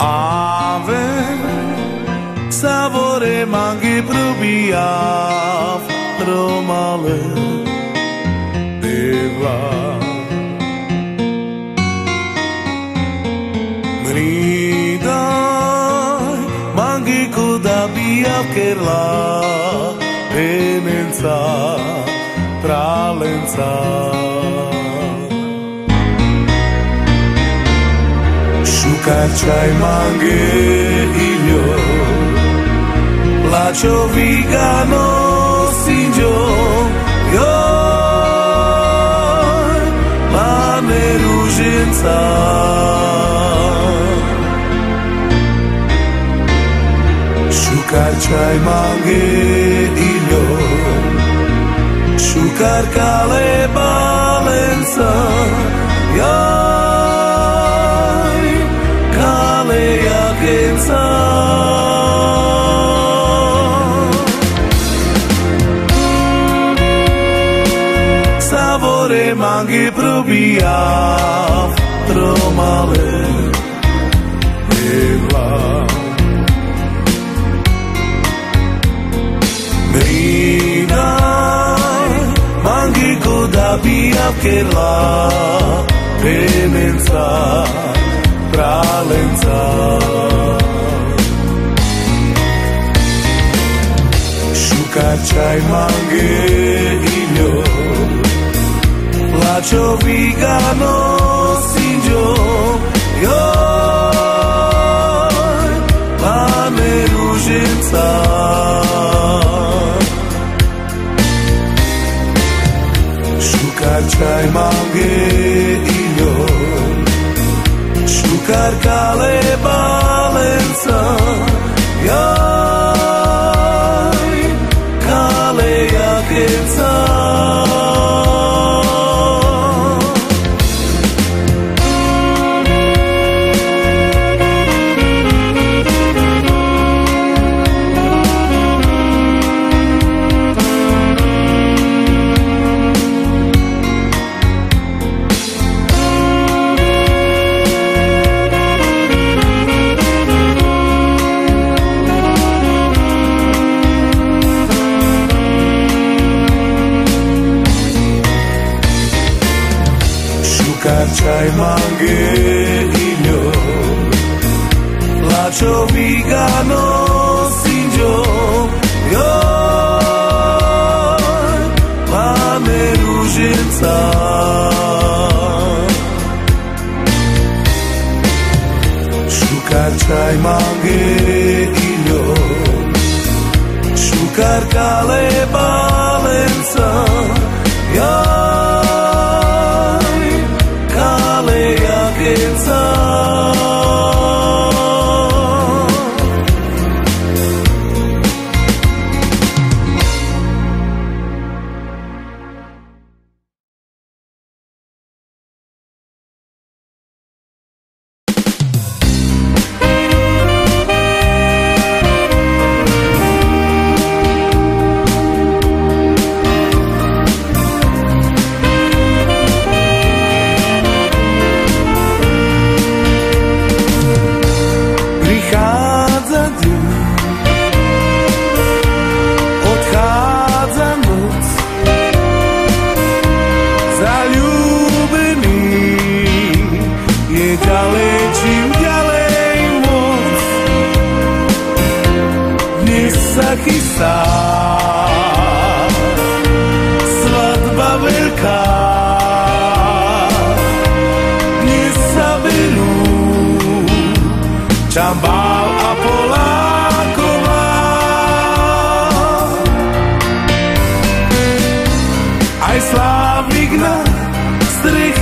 Ave, savore mangi prubiav, romale, deva. Mridai, mangi kudabiav kerla, penenza, tralenza. kad čaj mange i ljoj Plačo vi ga nosi ljoj Mame ruženca. Šukar čaj mange i ljoj Šukar kale balenca Ljoj Mangi probiav, tromale, evla. Mrinai, mangi kudabiav kerla, penenza, pralenza. Šukarčaj mange iljo, la lloviga nos siguió. I oj, mamy różnica. Szukar małgę i lód, szukar kale balenca. I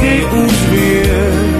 Geh uns wir.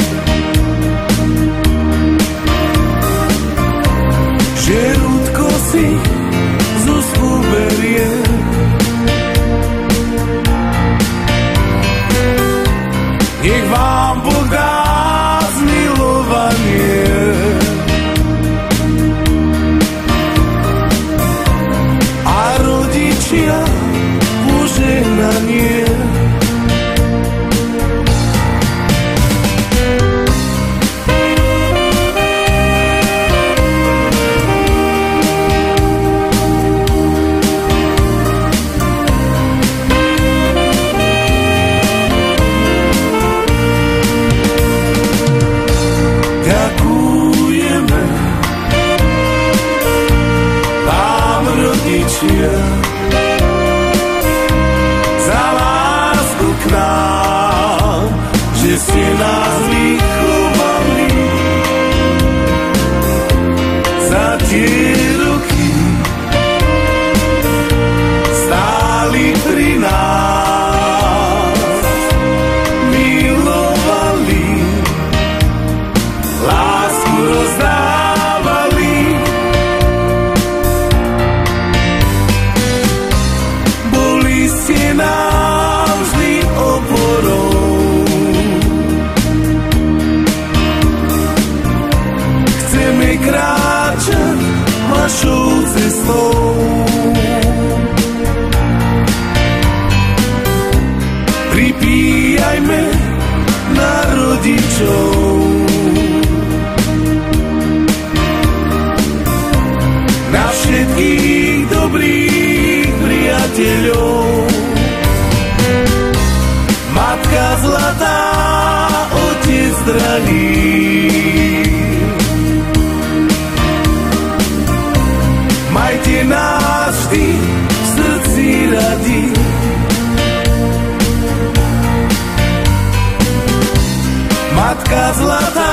Матка злата,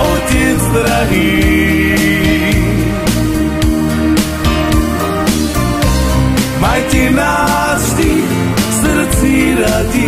отец дорогий. Майки нас жди, сердце ради.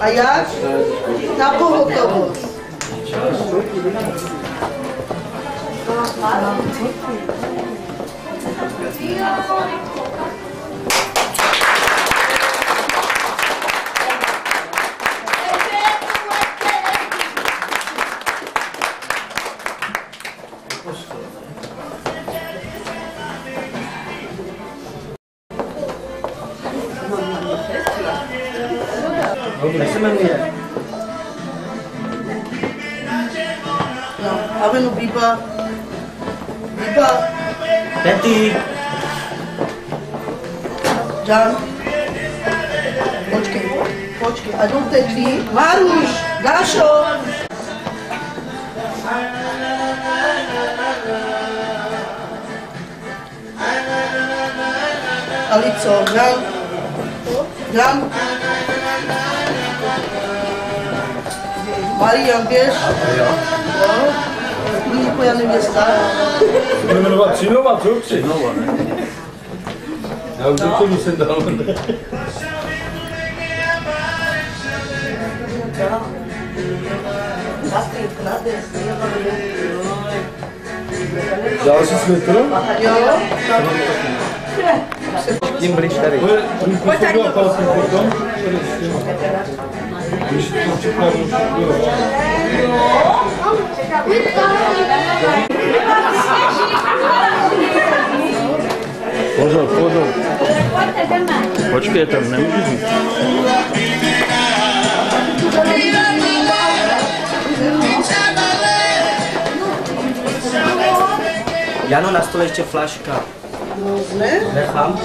А я на кого кого? Dan. Počkej, počkej, a jdou teď uteklí. Maruš, Dášo. Alico, Dan. Dan. Marian, běž. No. Líku, jako já nevím, jestli. Budeme jmenovat Cinova, co? Cinova, ne? Ya bütün kulüsünde alındı. Casus metro? Yok. Din Bristare. Potrivit acolo prin cordon. Nici nu ce prea nu știu. Bonjour, bonjour. Počkej, tam nemůžu být. Jano, na stole ještě flaška. Ne? Nechám.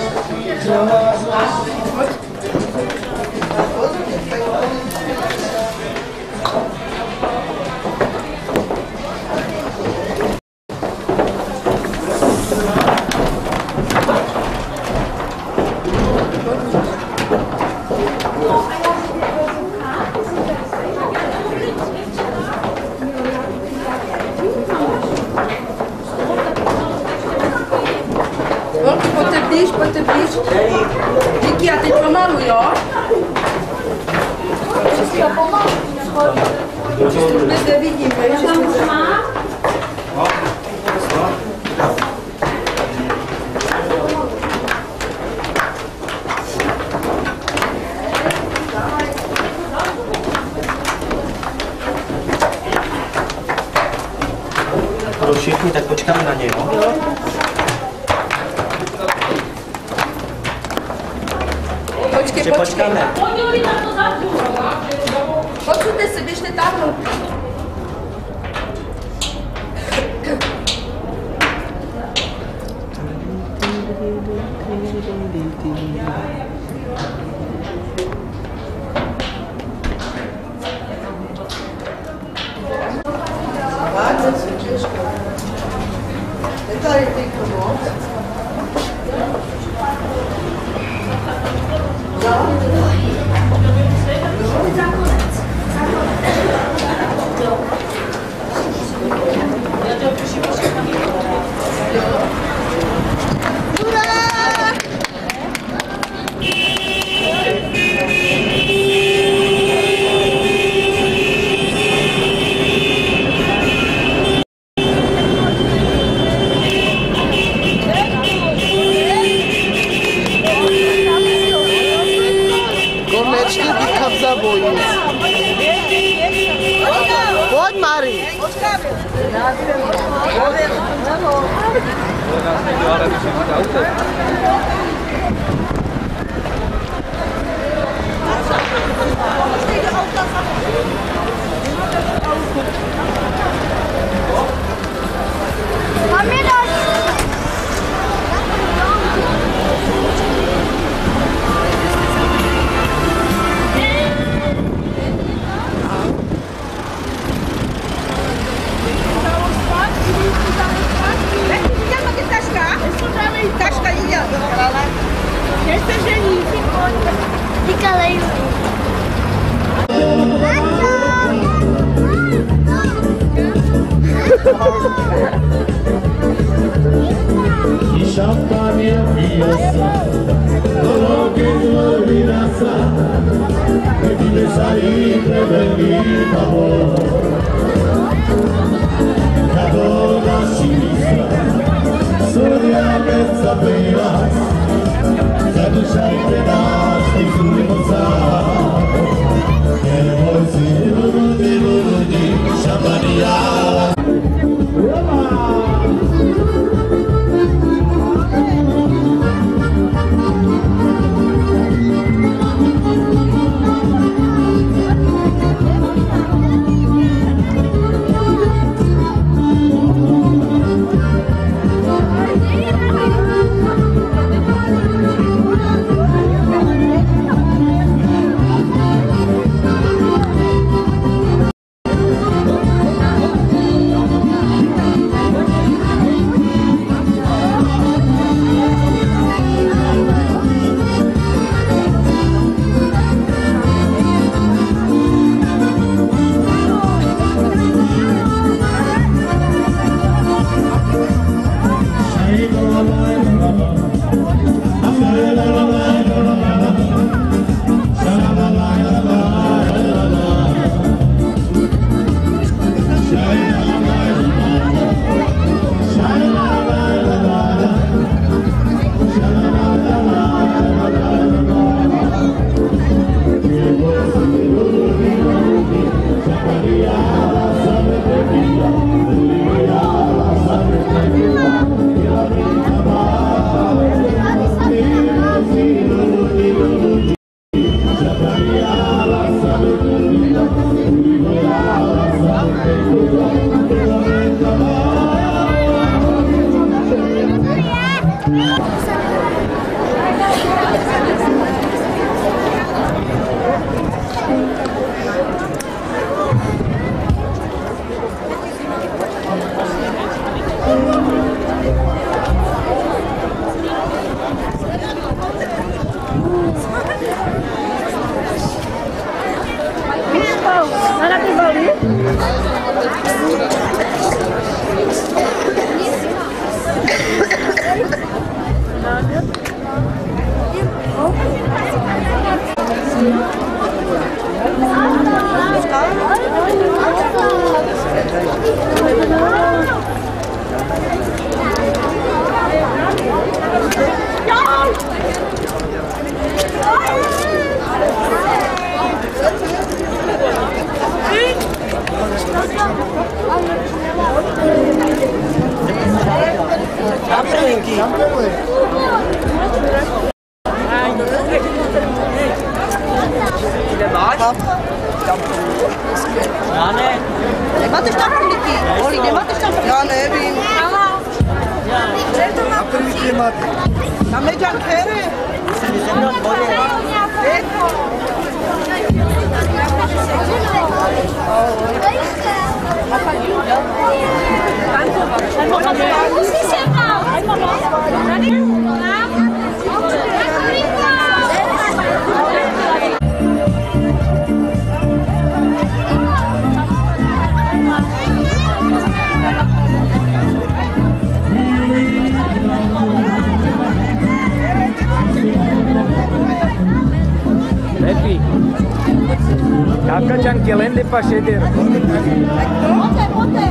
Mende paşedir. Monte, monte,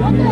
monte.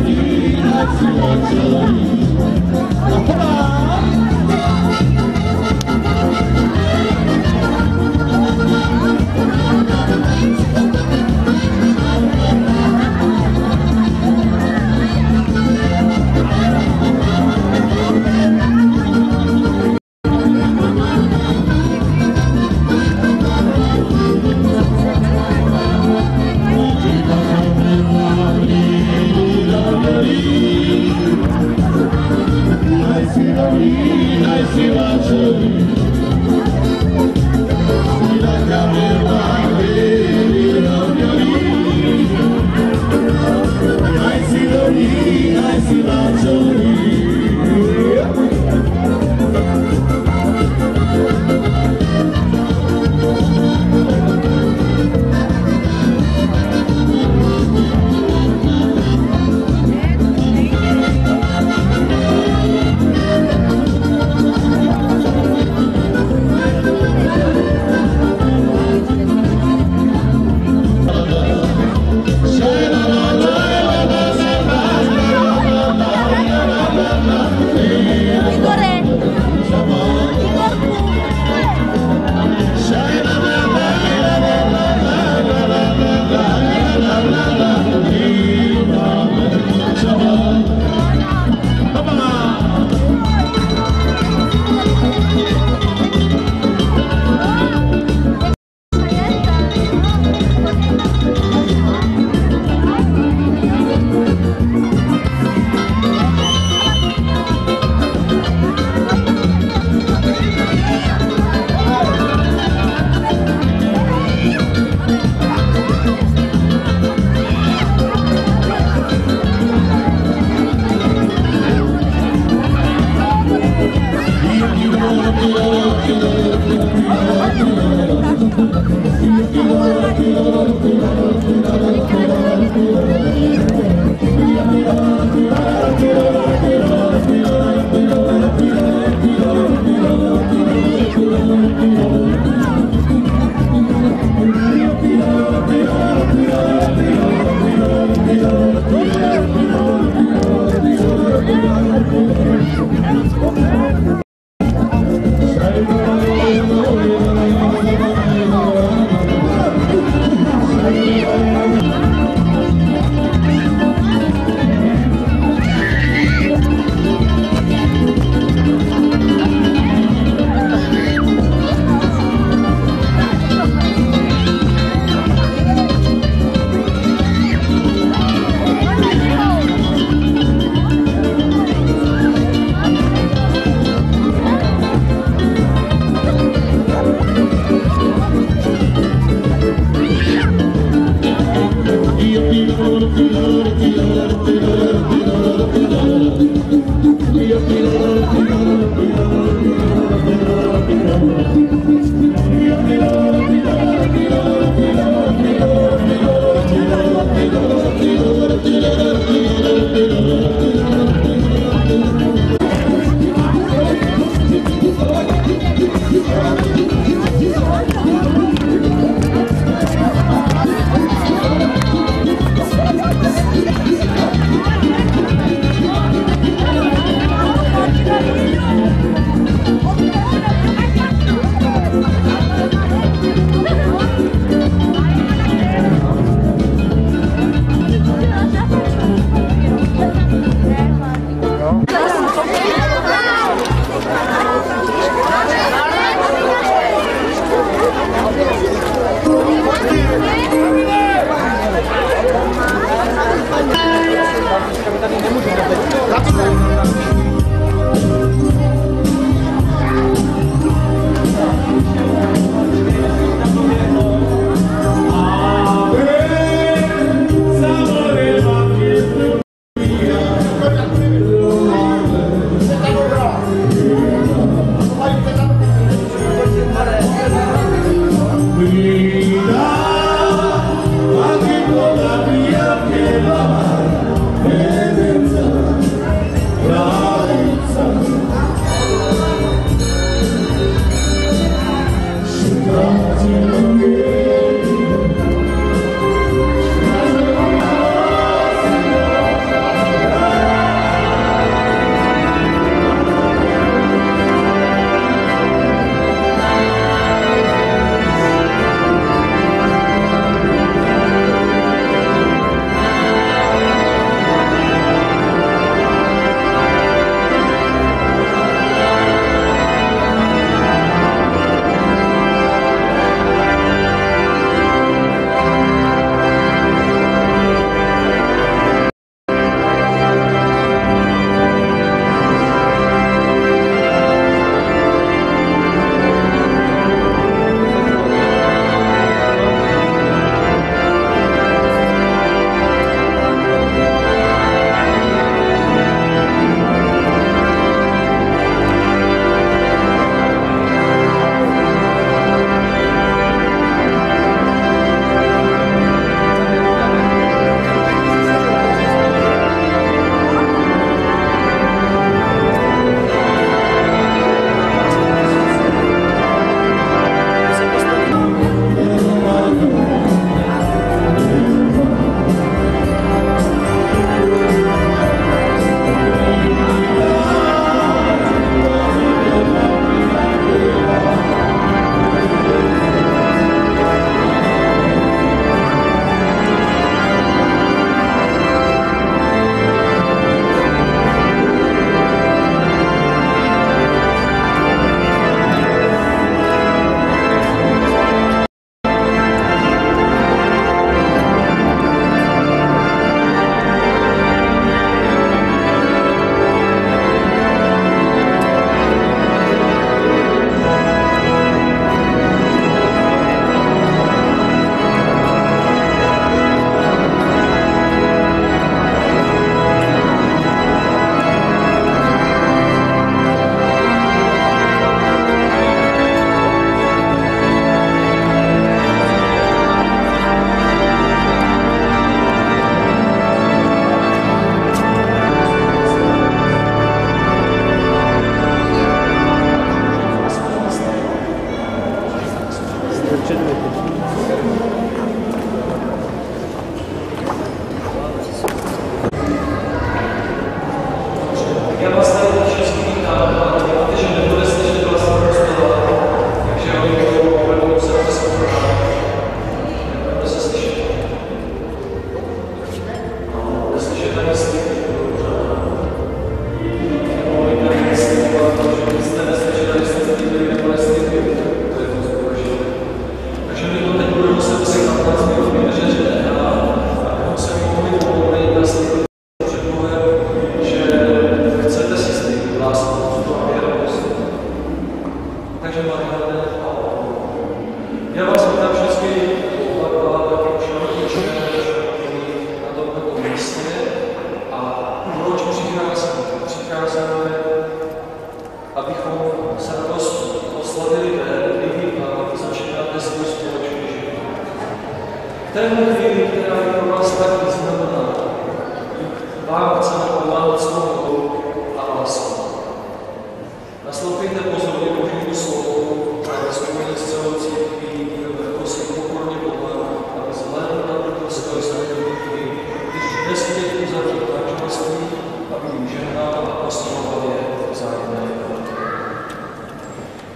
に夏を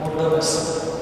Naplně svou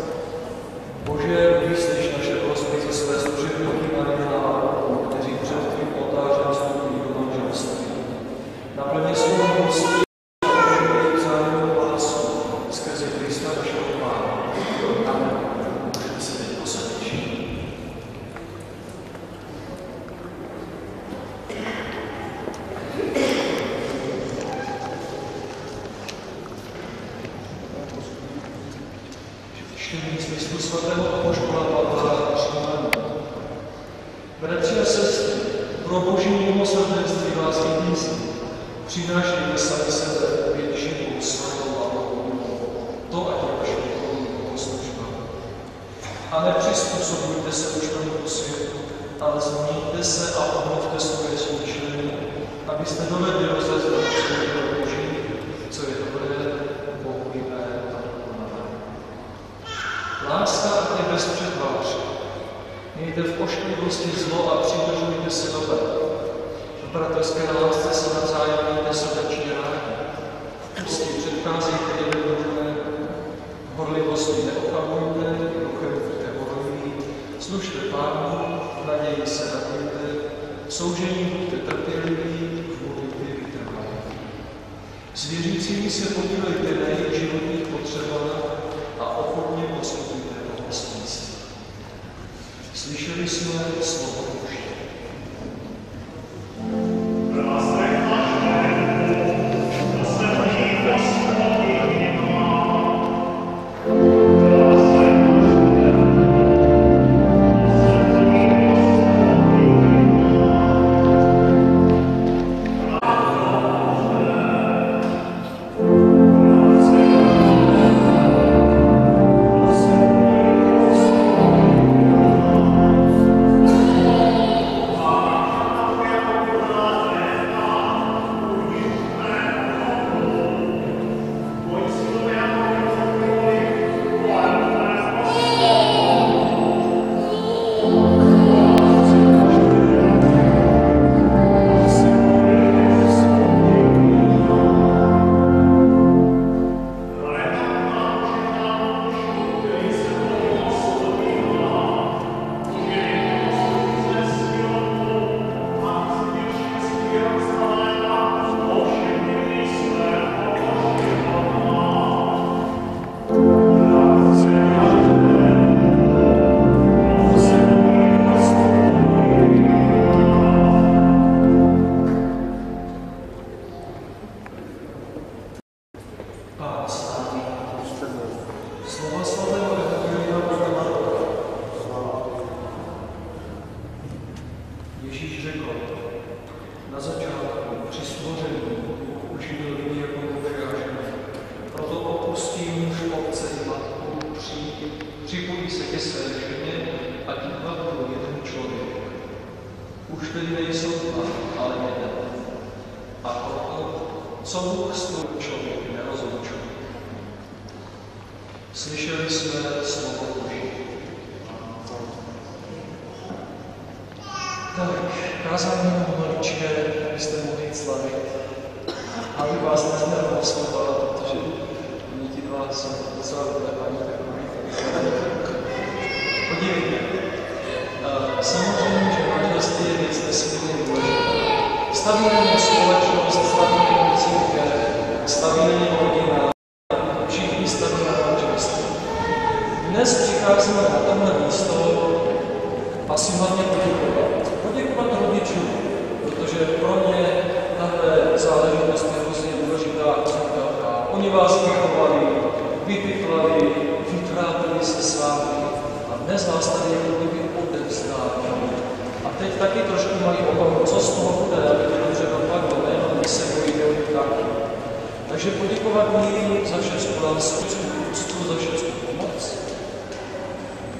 Takže poděkovat mi za všechno, lásku, všechno, za všechno pomoc.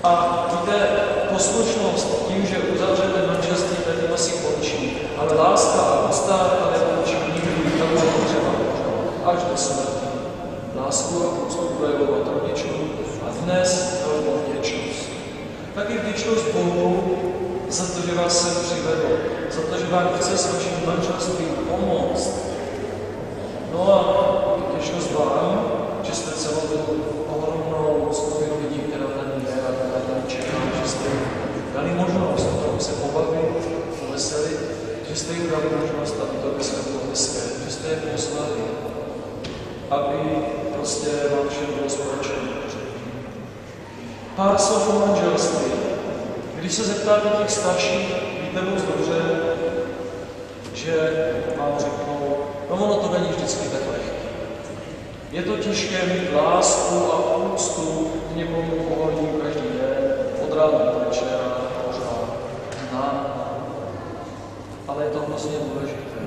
A víte, poslušnost tím, že uzavřete manželství, tady asi končí, ale láska a úcta ta nekončí nikdy, tam je potřeba až do smrti. Lásku a úctu projevovat rodičům a dnes velmi vděčnost. Taky vděčnost Bohu za to, že vás se přivedl, za to, že vám chce s vaším manželstvím pomoct. No a vděčnost vám, že jste celou tu ohromnou skupinu lidí, která tady je a která tady čeká, že jste dali možnost aby se pobavit, poveselit, že jste jim dali možnost, aby to dneska bylo hezké, že jste je poslali, aby prostě vám všem bylo společné. Pár slov o manželství. Když se zeptáte těch starších, víte moc dobře, že vám řeknou, no ono to není vždycky je to těžké mít lásku a úctu k někomu pohodlím každý den, od rána do večera, pořád, na. Ale je to hrozně důležité.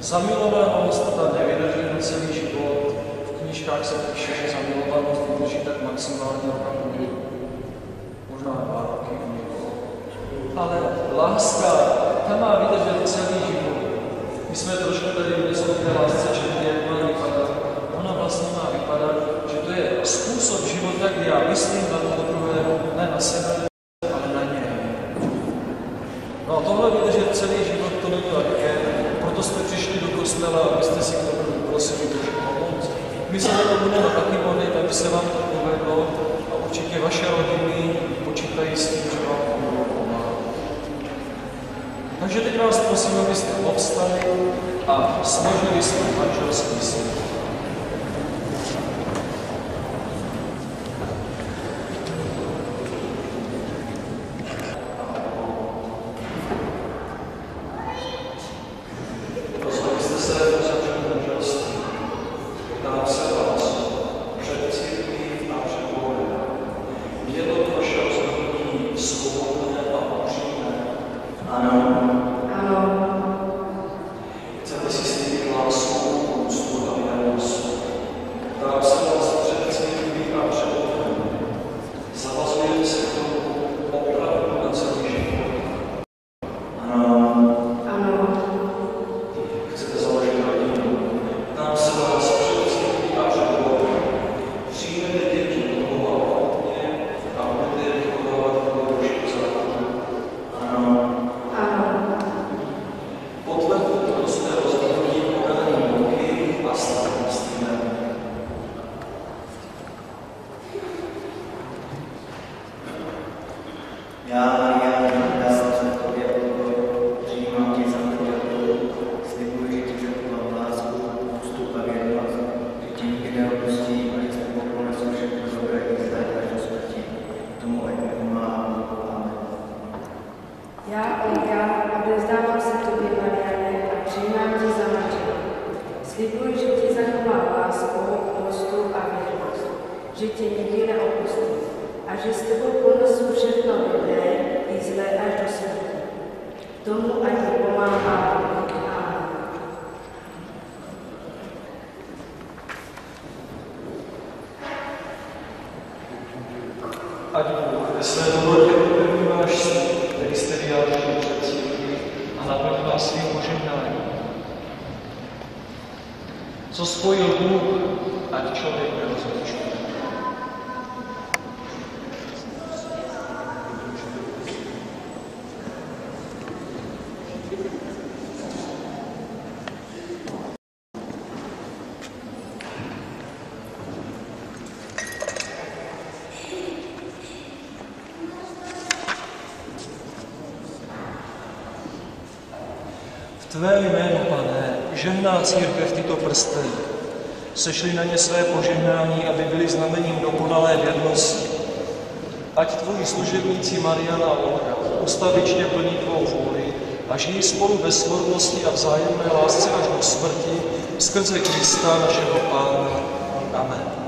Zamilovanost ta nevydrží na celý život. V knížkách se píše, že zamilovanost vydrží tak maximálně rok a půl. Možná dva roky Ale láska, ta má vydržet celý život. My jsme trošku tady měli o té lásce Tvé jméno, pane, žehná církev tyto prsty. Sešli na ně své požehnání, aby byli znamením dokonalé věrnosti. Ať tvoji služebníci Mariana Olga ustavičně plní tvou vůli a žijí spolu ve svornosti a vzájemné lásce až do smrti skrze Krista našeho Pána. Amen.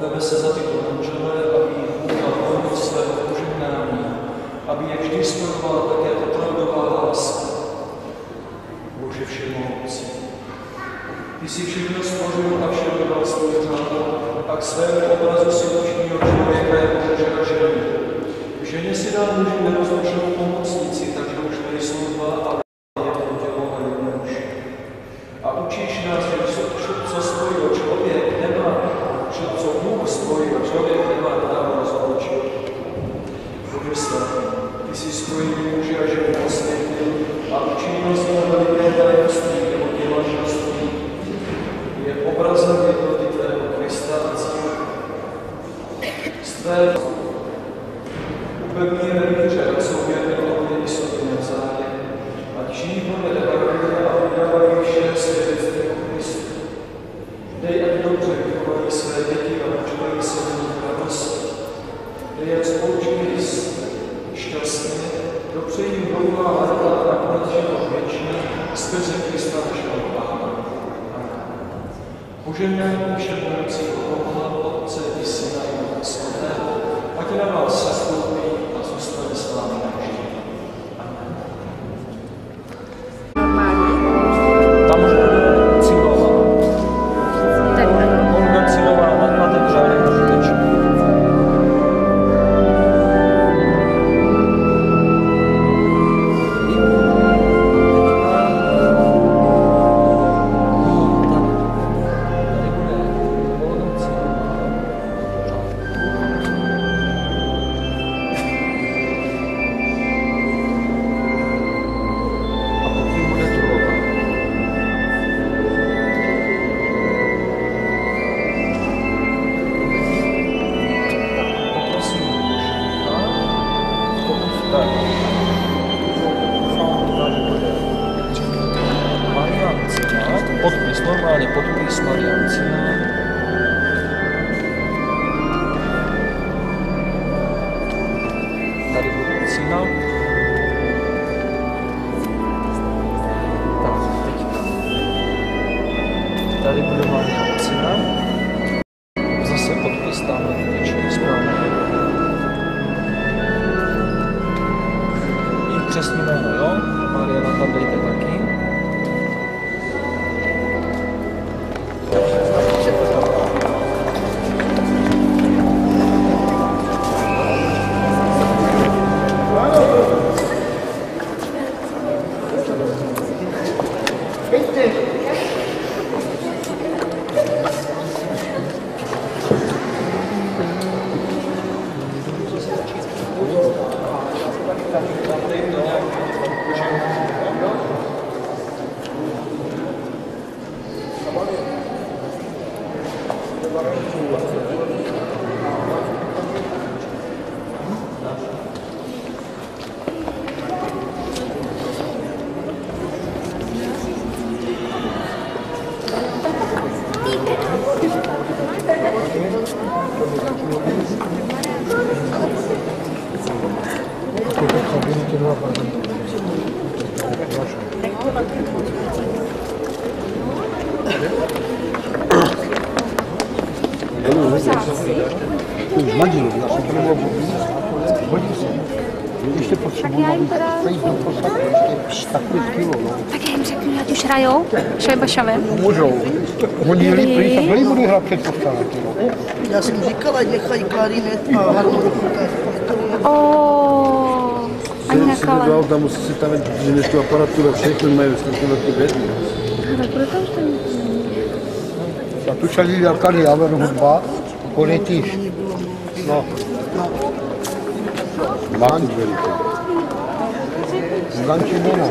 tebe se za tyto manžele, aby jim dal plnit svého požehnání, aby je vždy spojovala také opravdová láska. Bože všemohoucí, ty jsi všechno stvořil a všem dal svůj řád, a k svému obrazu si člověka je že je Ženě si dal muži že? podpis, normálně podpis Marian Cina. Šajba šave. Můžou. Oni byli prý, byli budou hrát před postavky. Já jsem říkala, nechají klarinet a harmoniku. O, ani na kale. Dal, tam musí si tam že tu aparaturu všechno mají, všechno na ty bedny. A tu šalí tady Javer hudba, konetíš. No. Mám dveře. Znam či nemám.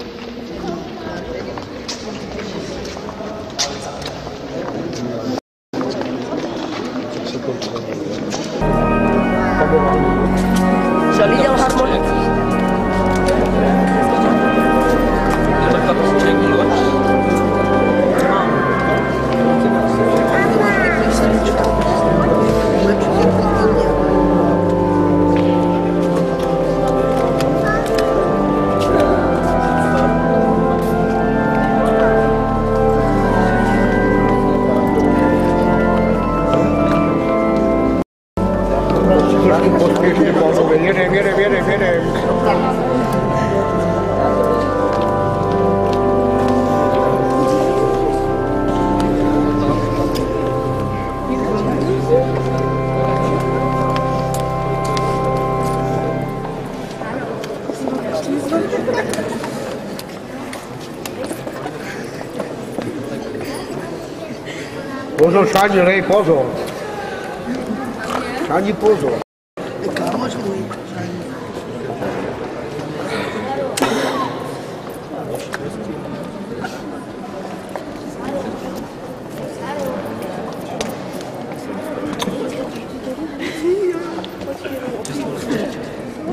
啥女来保守，啥你保守。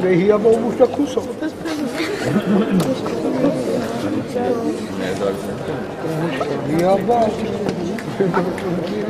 这些我不是苦受。你要忘记。